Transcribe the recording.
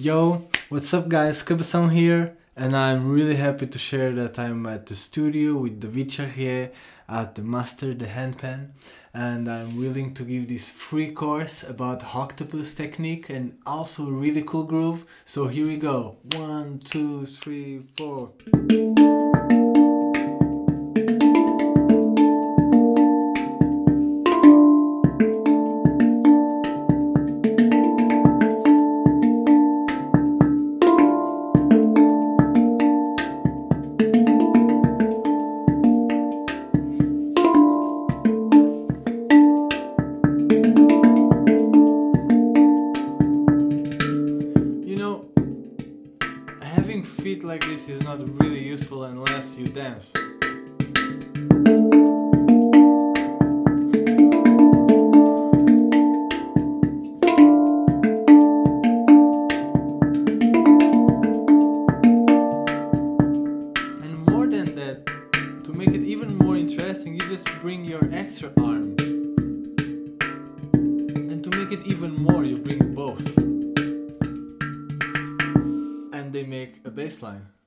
Yo, what's up guys, Kabeção here and I'm really happy to share that I'm at the studio with David Charrier at the Master the Handpan and I'm willing to give this free course about octopus technique and also a really cool groove. So here we go. One, two, three, four. Like this is not really useful unless you dance. And more than that, to make it even more interesting, you just bring your extra arm. And to make it even more, you bring both